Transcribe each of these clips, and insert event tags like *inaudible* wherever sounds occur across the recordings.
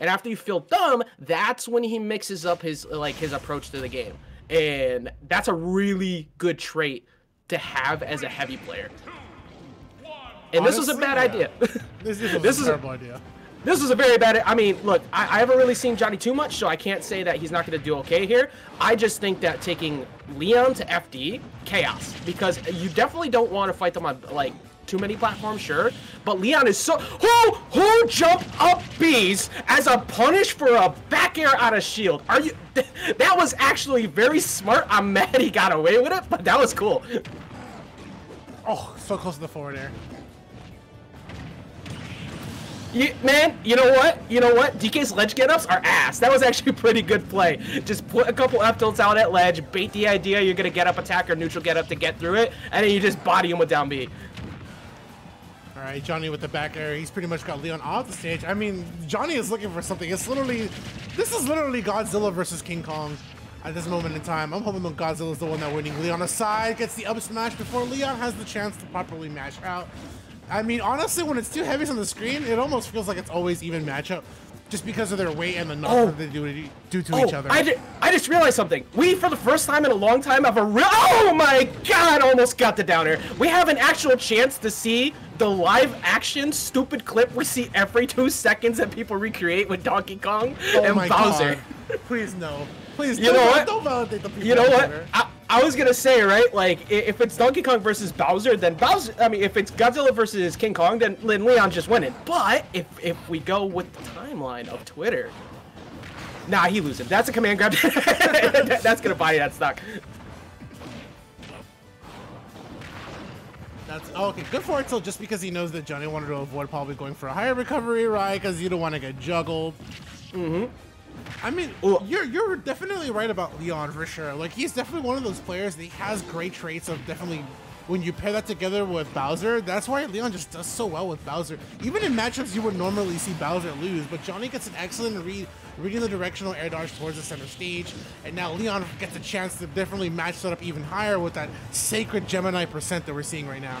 And after you feel dumb, that's when he mixes up his like his approach to the game. And that's a really good trait to have as a heavy player. And this was a bad yeah. idea. *laughs* This, this was This a is- terrible idea. this was a very bad. I mean, look, I, I haven't really seen Johnny too much, so I can't say that he's not going to do okay here. I just think that taking Leon to FD, chaos, because you definitely don't want to fight them on like too many platforms, sure. But Leon is so who who jumped up B's as a punish for a back air out of shield. Are you? *laughs* That was actually very smart. I'm *laughs* mad he got away with it, but that was cool. Oh, so close to the forward air. You, man, you know what? You know what? DK's ledge get-ups are ass. That was actually a *laughs* pretty good play. Just put a couple F tilts out at ledge, bait the idea you're gonna get up attack or neutral get up to get through it, and then you just body him with down B. All right, Johnny with the back air. He's pretty much got Leon off the stage. I mean, Johnny is looking for something. It's literally, this is literally Godzilla versus King Kong at this moment in time. I'm hoping that Godzilla's the one that winning. Leon aside gets the up smash before Leon has the chance to properly mash out. I mean, honestly, when it's two heavies on the screen, it almost feels like it's always even matchup, just because of their weight and the knock Oh. that they do, do to Oh, each other. I, ju- I just realized something. We, for the first time in a long time, have a real. Oh my god, almost got the downer. We have an actual chance to see the live action stupid clip we see every two seconds that people recreate with Donkey Kong oh and my Bowser. God. Please no. Please You don't, know what? don't validate the people You know what? I, I was gonna say right, like if it's Donkey Kong versus Bowser, then Bowser. I mean, if it's Godzilla versus King Kong, then, then Leon just winning. But if if we go with the timeline of Twitter, nah, he losing. That's a command grab. That- *laughs* That's gonna buy you that stock. That's oh, okay. Good for Itzel just because he knows that Johnny wanted to avoid probably going for a higher recovery, right? Because you don't want to get juggled. Mm-hmm. I mean, Well- you're you're definitely right about Leon for sure. Like he's definitely one of those players that he has great traits of definitely. When you pair that together with Bowser, that's why Leon just does so well with Bowser. Even in matchups you would normally see Bowser lose, but Johnny gets an excellent read, reading the directional air dodge towards the center stage, and now Leon gets a chance to definitely match that up even higher with that sacred Gemini percent that we're seeing right now.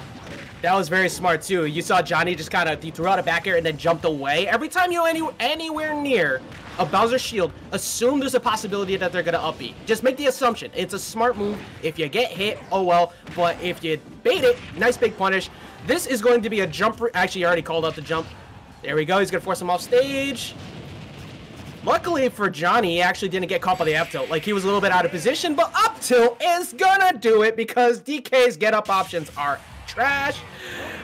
That was very smart too. You saw Johnny just kind of threw out a back air and then jumped away. Every time you're any, anywhere near a Bowser shield, assume there's a possibility that they're gonna up B. Just make the assumption. It's a smart move. If you get hit, oh well. But if you bait it, nice big punish. This is going to be a jump. Actually, I already called out the jump. There we go. He's gonna force him off stage. Luckily for Johnny, he actually didn't get caught by the F tilt. Like he was a little bit out of position, but up tilt is gonna do it because DK's get up options are trash.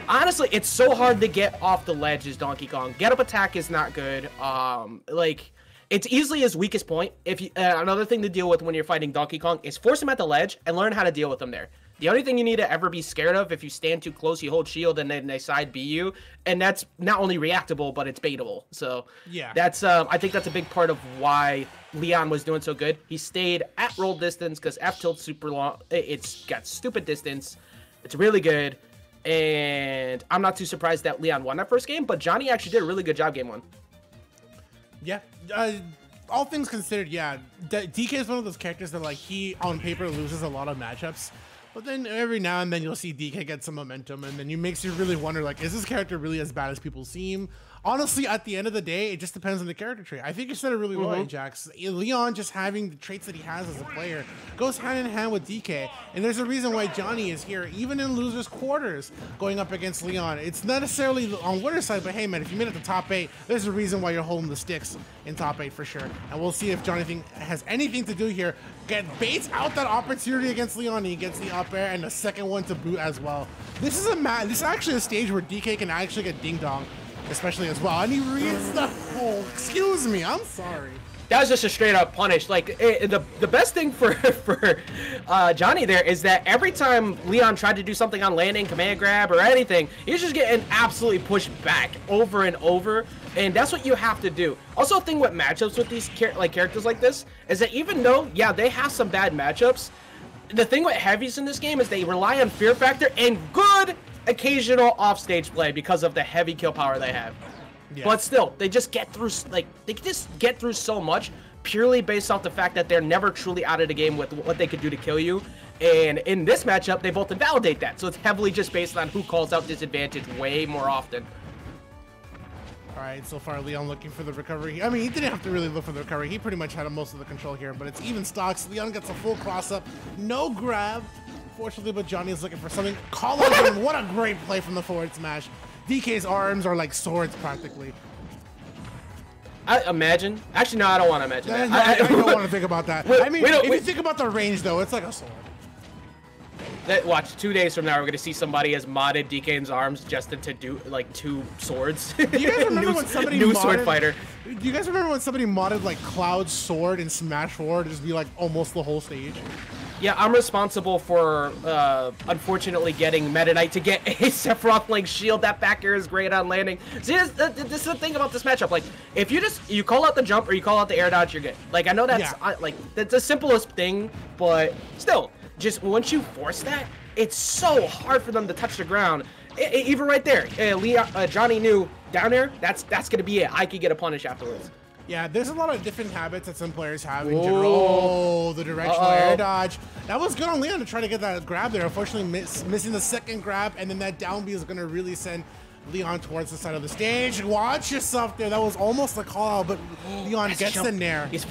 Honestly, it's so hard to get off the ledge as Donkey Kong. Get up attack is not good. Um, like it's easily his weakest point. If you, uh, another thing to deal with when you're fighting Donkey Kong is force him at the ledge and learn how to deal with him there. The only thing you need to ever be scared of if you stand too close, you hold shield and then they side B you, and that's not only reactable but it's baitable. So Yeah. that's um, I think that's a big part of why Leon was doing so good. He stayed at roll distance because F tilt super long. It's got stupid distance. It's really good, and I'm not too surprised that Leon won that first game. But Johnny actually did a really good job game one. Yeah. Uh, all things considered, yeah. D- DK is one of those characters that, like, he on paper loses a lot of matchups, but then every now and then you'll see DK get some momentum, and then you makes you really wonder, like, is this character really as bad as people seem? Honestly, at the end of the day, it just depends on the character trait. I think you said it really well, mm-hmm. Ajax. Leon just having the traits that he has as a player goes hand in hand with DK, and there's a reason why Johnny is here, even in losers quarters, going up against Leon. It's not necessarily on winner's side, but hey, man, if you made it to top eight, there's a reason why you're holding the sticks in top eight for sure. And we'll see if Johnny thing has anything to do here. Get baits out that opportunity against Leon, he gets the up air and the second one to boot as well. This is a ma- This is actually a stage where DK can actually get ding dong, especially as well. And he reads the. Oh, excuse me, I'm sorry. That was just a straight up punish. Like eh, the the best thing for *laughs* for uh, Johnny there is that every time Leon tried to do something on landing, command grab, or anything, he's just getting absolutely pushed back over and over. And that's what you have to do. Also, thing with matchups with these char- like characters like this is that even though yeah they have some bad matchups, the thing with heavies in this game is they rely on fear factor and good occasional offstage play because of the heavy kill power they have. Yeah. But still, they just get through like they just get through so much purely based off the fact that they're never truly out of the game with what they could do to kill you. And in this matchup, they both invalidate that. So it's heavily just based on who calls out disadvantage way more often. All right, so far Leon looking for the recovery. I mean, he didn't have to really look for the recovery. He pretty much had most of the control here, but it's even stocks. Leon gets a full cross up, no grab. Fortunately, but Johnny is looking for something. Call out him. What a great play from the forward smash. DK's arms are like swords practically. I imagine. Actually, no, I don't want to imagine eh, I, that. I, I don't want to *laughs* think about that. Wait, I mean, wait, if you think about the range, though, it's like a sword. That, watch, two days from now, we're gonna see somebody as modded DK's arms just to do like two swords. Do you guys *laughs* remember new, when somebody new modded, sword fighter? Do you guys remember when somebody modded like Cloud's sword in Smash 4 to just be like almost the whole stage? Yeah, I'm responsible for uh, unfortunately getting Meta Knight to get *laughs* a Sephiroth Link shield. That back air is great on landing. See, this, this is the thing about this matchup. Like, if you just you call out the jump or you call out the air dodge, you're good. Like, I know that's Yeah. I, like that's the simplest thing, but still, just once you force that, it's so hard for them to touch the ground. I- I- even right there, uh, Leon, uh, Johnny knew down there. That's that's gonna be it. I could get a punish afterwards. Yeah, there's a lot of different habits that some players have in Whoa. general. Oh, the directional Uh-oh. air dodge. That was good on Leon to try to get that grab there. Unfortunately, miss, missing the second grab, and then that down B is going to really send Leon towards the side of the stage. Watch yourself there. That was almost a call but Leon gets in there. He's,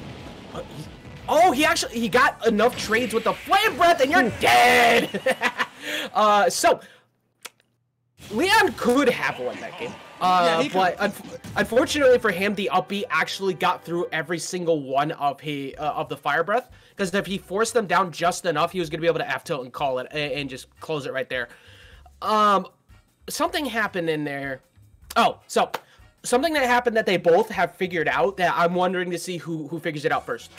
uh, he- oh, he actually he got enough trades with the flame breath, and you're dead. *laughs* uh, so Leon could have won that game. Uh, Yeah, he could. but unf- unfortunately for him, the up B actually got through every single one of he uh, of the fire breath. Because if he forced them down just enough, he was gonna be able to F tilt and call it and, and just close it right there. Um, something happened in there. Oh, so something that happened that they both have figured out that I'm wondering to see who who figures it out first.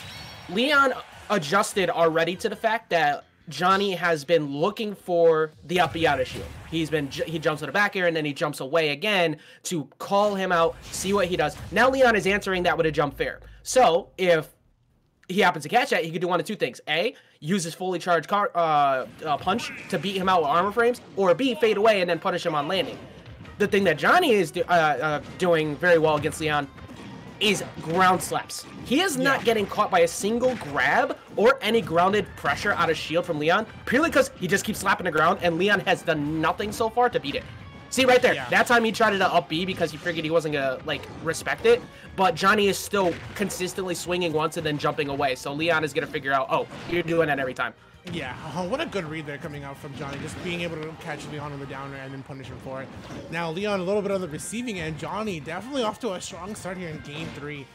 Leon adjusted already to the fact that Johnny has been looking for the up B out of shield. He's been he jumps to the back air and then he jumps away again to call him out, see what he does. Now Leon is answering that with a jump fair. So if he happens to catch that, he could do one of two things. A, use his fully charged car, uh, uh, punch to beat him out with armor frames, or B, fade away and then punish him on landing. The thing that Johnny is do, uh, uh, doing very well against Leon is ground slaps. He is not Yeah. getting caught by a single grab or any grounded pressure out of shield from Leon, purely because he just keeps slapping the ground, and Leon has done nothing so far to beat it. See right there, Yeah. that time he tried to up B because he figured he wasn't gonna like respect it, but Johnny is still consistently swinging once and then jumping away. So Leon is gonna figure out, oh, you're doing that every time. Yeah, uh, what a good read there coming out from Johnny, just being able to catch Leon on the downer and then punish him for it. Now, Leon a little bit on the receiving end. Johnny definitely off to a strong start here in game three.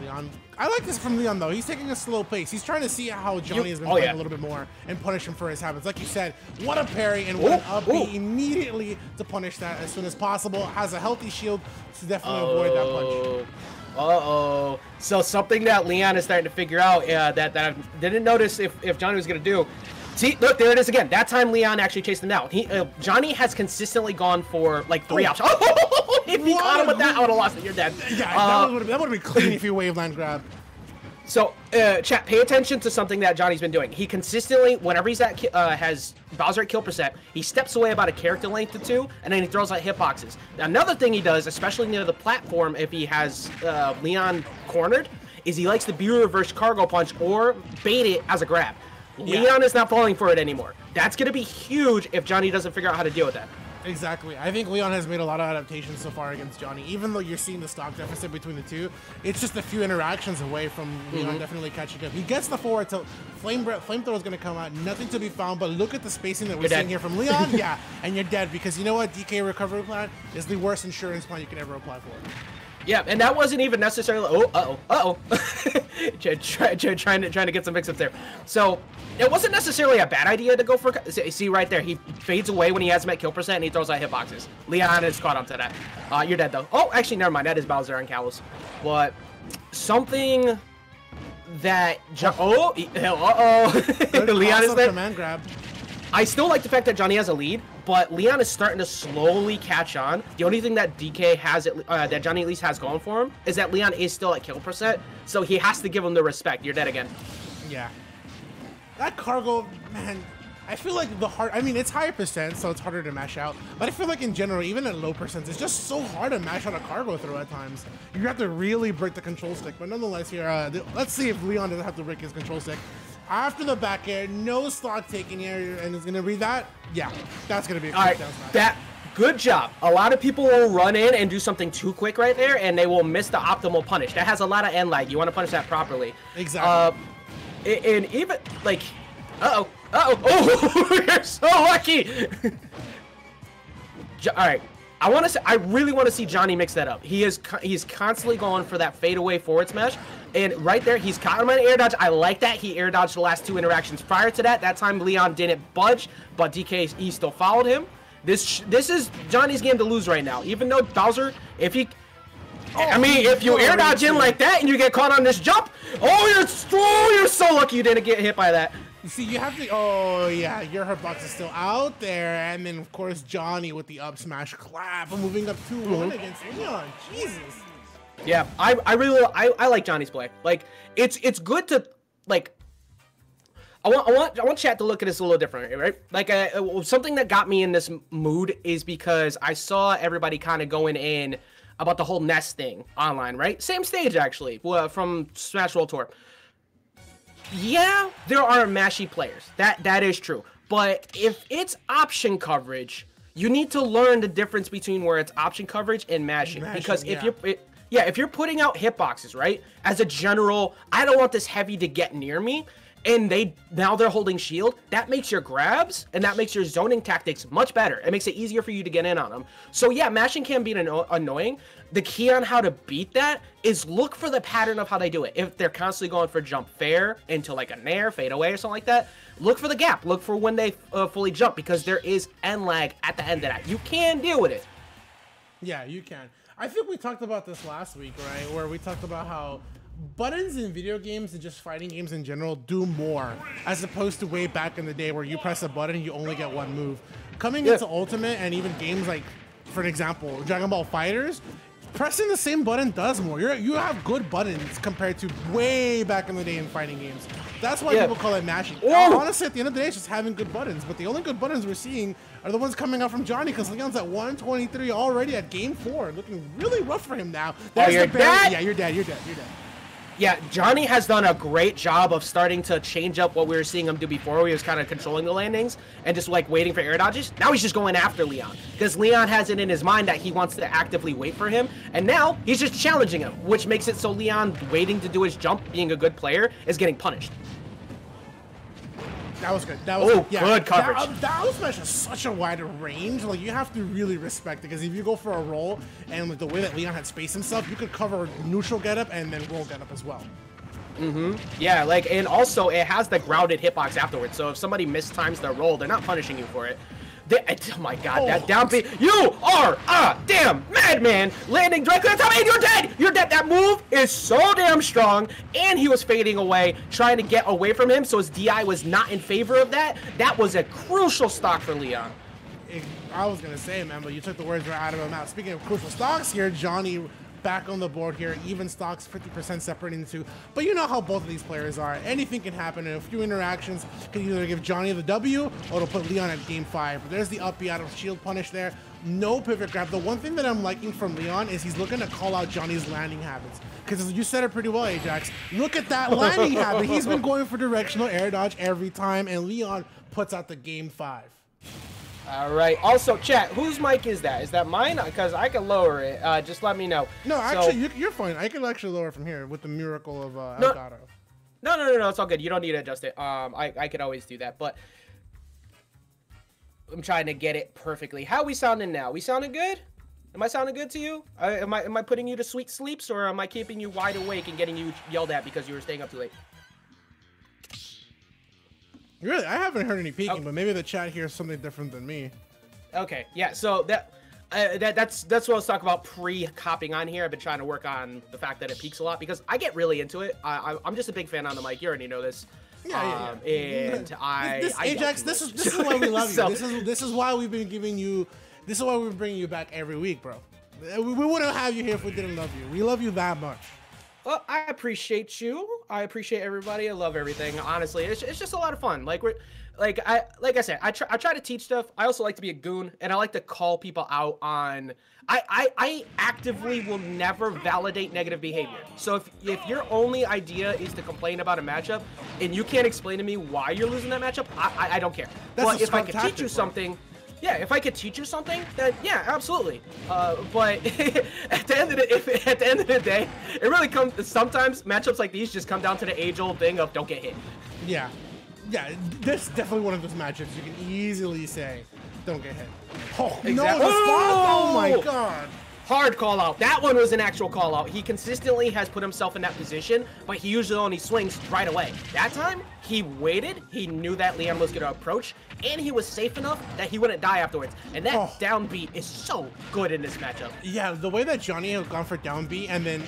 Leon, I like this from Leon though. He's taking a slow pace. He's trying to see how Johnny has been oh, playing yeah. a little bit more and punish him for his habits. Like you said, what a parry and what an Ooh, up B immediately to punish that as soon as possible. Has a healthy shield to definitely avoid that punch. Uh oh. So something that Leon is starting to figure out uh, that that I didn't notice if if Johnny was gonna do. See, look, there it is again. That time Leon actually chased him down. He uh, Johnny has consistently gone for like three Oh. options. *laughs* if What caught him with that, I would have lost it. You're dead. Yeah, Uh, that would have been clean if you wave waveland grab. So, uh, chat, pay attention to something that Johnny's been doing. He consistently, whenever he's at, uh, has Bowser at kill percent, he steps away about a character length or two, and then he throws out hitboxes. Another thing he does, especially near the platform, if he has uh, Leon cornered, is he likes to be reverse cargo punch or bait it as a grab. Yeah. Leon is not falling for it anymore. That's gonna be huge if Johnny doesn't figure out how to deal with that. Exactly. I think Leon has made a lot of adaptations so far against Johnny. Even though you're seeing the stock deficit between the two, it's just a few interactions away from Leon Mm-hmm. definitely catching up. He gets the forward tilt. Flame breath, flamethrower is going to come out. Nothing to be found. But look at the spacing that we're seeing here from Leon. *laughs* yeah, and you're dead because you know what? DK recovery plan is the worst insurance plan you can ever apply for. Yeah, and that wasn't even necessarily. Oh, uh oh, uh oh. *laughs* try, try, try- trying to trying to get some mix-ups there. So it wasn't necessarily a bad idea to go for. see- right there, he fades away when he has him at kill percent, and he throws out hitboxes. Leon is caught onto that. Uh, you're dead though. Oh, actually, never mind. That is Bowser and Kalos. But something that oh uh oh *laughs* Leon is there. Command grab. I still like the fact that Johnny has a lead, but Leon is starting to slowly catch on. The only thing that DK has, at, uh, that Johnny at least has going for him, is that Leon is still at kill percent, so he has to give him the respect. You're dead again. Yeah. That cargo, man, I feel like the hard, I mean, it's higher percent, so it's harder to mash out. But I feel like in general, even at low percent, it's just so hard to mash out a cargo throw at times. You have to really break the control stick. But nonetheless, here, uh, let's see if Leon doesn't have to break his control stick. After the back air, no slot taking here, and is going to read that. Yeah, that's going to be a All quick right, down smash. that Good job. A lot of people will run in and do something too quick right there, and they will miss the optimal punish. That has a lot of end lag. You want to punish that properly. Exactly. Uh, and even like, uh oh, uh oh, *laughs* oh, you're so lucky. *laughs* All right, I want to say, I really want to see Johnny mix that up. He is he's constantly going for that fadeaway forward smash, and right there he's caught him on air dodge. I like that. He air dodged the last two interactions prior to that. That time Leon didn't budge, but DK he still followed him. This this is Johnny's game to lose right now. Even though Bowser, if he I mean, if you air dodge in like that and you get caught on this jump, oh, you're oh, you're so lucky you didn't get hit by that. You see, you have to. Oh yeah, your hurtbox is still out there, and then of course Johnny with the up smash clap, moving up two mm -hmm. one against Leon. Jesus. Yeah, I I really I, I like Johnny's play. Like it's it's good to like. I want I want I want chat to look at this a little different, right? Like uh, something that got me in this mood is because I saw everybody kind of going in about the whole nest thing online, right? Same stage actually, from Smash World Tour yeah, there are mashy players. That that is true. But if it's option coverage, you need to learn the difference between where it's option coverage and mashing. mashing because if yeah. you're it, yeah, if you're putting out hitboxes, right? As a general, I don't want this heavy to get near me. And they now they're holding shield. That makes your grabs and that makes your zoning tactics much better. It makes it easier for you to get in on them. So yeah, mashing can be annoying, the key on how to beat that is look for the pattern of how they do it. If they're constantly going for jump fair into like a nair, fade away or something like that, look for the gap. Look for when they uh, fully jump because there is end lag at the end of that. You can deal with it. Yeah, you can. I think we talked about this last week, right? Where we talked about how buttons in video games and just fighting games in general do more as opposed to way back in the day where you press a button and you only get one move. Coming yeah. into Ultimate and even games like, for an example, Dragon Ball FighterZ, pressing the same button does more. You're, you have good buttons compared to way back in the day in fighting games. That's why yeah. people call it mashing. Oh. Honestly, at the end of the day, it's just having good buttons. But the only good buttons we're seeing are the ones coming out from Johnny because Leon's at 123 already at game four. Looking really rough for him now. There's oh, you're dead? Yeah, you're dead. You're dead. You're dead. Yeah, Johnny has done a great job of starting to change up what we were seeing him do before. He was kind of controlling the landings and just like waiting for air dodges. Now he's just going after Leon because Leon has it in his mind that he wants to actively wait for him. And now he's just challenging him, which makes it so Leon waiting to do his jump, being a good player, is getting punished. That was good. That was oh, yeah, good coverage. That, that was smash has such a wide range. Like you have to really respect it because if you go for a roll and with the way that Leon had spaced himself, you could cover neutral getup and then roll getup as well. Mm-hmm. Yeah, like, and also it has the grounded hitbox afterwards. So if somebody mistimes their roll, they're not punishing you for it. They, oh my god, oh. that down beat. You are a damn madman landing directly on top of me. You're dead. You're dead. That move is so damn strong. And he was fading away, trying to get away from him. So his DI was not in favor of that. That was a crucial stock for Leon. I was going to say, man, but you took the words right out of my mouth. Speaking of crucial stocks here, Johnny back on the board here. Even stocks, 50% separating the two. But you know how both of these players are. Anything can happen in a few interactions. Can either give Johnny the W or it'll put Leon at game five. But there's the up out of shield punish there. No pivot grab. The one thing that I'm liking from Leon is he's looking to call out Johnny's landing habits. Because you said it pretty well, Ajax. Look at that landing habit. He's been *laughs* going for directional air dodge every time, and Leon puts out the game five. All right. Also, chat, whose mic is that? Is that mine? Because I can lower it. Uh, just let me know. No, actually, so, you, are fine. I can actually lower from here with the miracle of uh, no, Elgato. No, no, no, no. It's all good. You don't need to adjust it. Um, I, I could always do that. But I'm trying to get it perfectly. How we sounding now? We sounding good? Am I sounding good to you? Uh, am I am I putting you to sweet sleeps, or am I keeping you wide awake and getting you yelled at because you were staying up too late? Really, I haven't heard any peeking, oh. but maybe the chat hears something different than me. Okay, yeah. So that. Uh, that, that's that's what I was talking about pre-copping on here. I've been trying to work on the fact that it peaks a lot because I get really into it. I, I, am just a big fan on the mic. You already know this. Yeah, yeah, um, And I, this, I Ajax, this is this is why we love you. *laughs* so, this is this is why we've been giving you. This is why we've been bringing you back every week, bro. We, we wouldn't have you here if we didn't love you. We love you that much. Well, I appreciate you. I appreciate everybody. I love everything. Honestly, it's, it's just a lot of fun. Like we're like I like I said, I try I try to teach stuff. I also like to be a goon, and I like to call people out on. I I, I actively will never validate negative behavior. So if if your only idea is to complain about a matchup, and you can't explain to me why you're losing that matchup, I I, I don't care. That's but if I can teach you something. Yeah, if I could teach you something, then yeah, absolutely. Uh, but *laughs* at the end of the if, *laughs* at the end of the day, it really comes. Sometimes matchups like these just come down to the age-old thing of don't get hit. Yeah, yeah. This is definitely one of those matchups you can easily say, don't get hit. Oh Exactly. no! Oh my Oh! god! Hard call out. That one was an actual call out. He consistently has put himself in that position, but he usually only swings right away. That time, he waited. He knew that Leon was going to approach, and he was safe enough that he wouldn't die afterwards. And that Oh. down beat is so good in this matchup. Yeah, the way that Johnny had gone for downbeat and then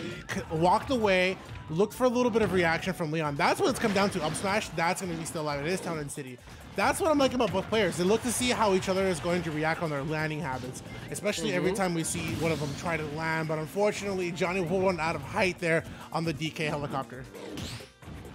walked away, looked for a little bit of reaction from Leon. That's what it's come down to. Up smash, that's going to be still alive. It is Town and City. That's what I'm liking about both players. They look to see how each other is going to react on their landing habits, especially every mm-hmm. time we see one of them try to land. But unfortunately, Johnny will run out of height there on the DK helicopter.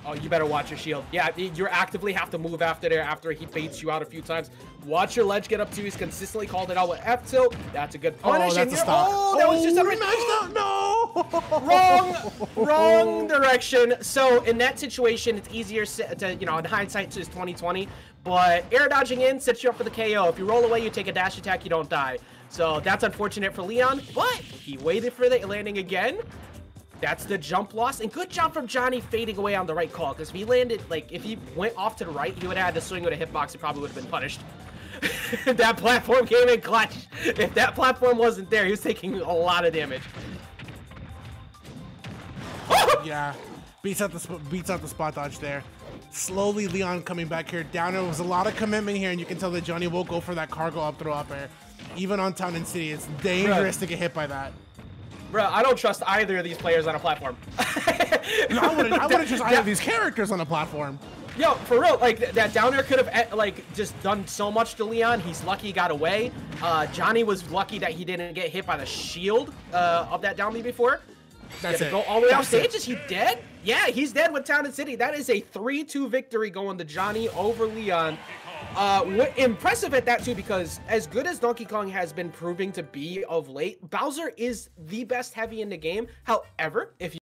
Oh, you better watch your shield. Yeah, you actively have to move after there after he baits you out a few times. Watch your ledge get up to. He's consistently called it out with F tilt. That's a good punish. Oh, punish. that's and a stop. Oh, that was just a oh, rematch. No, no. *gasps* wrong wrong direction so in that situation it's easier to you know in hindsight to 2020 but air dodging in sets you up for the ko if you roll away you take a dash attack you don't die. So that's unfortunate for leon but he waited for the landing again. That's the jump loss and good job from johnny fading away on the right call because if he landed like if he went off to the right he would have had to swing with a hitbox he probably would have been punished. *laughs* That platform came in clutch. If that platform wasn't there he was taking a lot of damage. Yeah, beats out the beats out the spot dodge there. Slowly, Leon coming back here. Downer was a lot of commitment here, and you can tell that Johnny will go for that cargo up throw up air. Even on Town and City, it's dangerous to get hit by that. Bro, I don't trust either of these players on a platform. *laughs* No, I wouldn't. I wouldn't just either of these characters on a platform. Yo, for real, like th- that downer could have eh, like just done so much to Leon. He's lucky he got away. Uh, Johnny was lucky that he didn't get hit by the shield uh, of that down before. That's it. go all the way off it. stage. Is he dead? Yeah, he's dead with Town and City. That is a 3-2 victory going to Johnny over Leon. Uh, impressive at that too, because as good as Donkey Kong has been proving to be of late, Bowser is the best heavy in the game. However, if you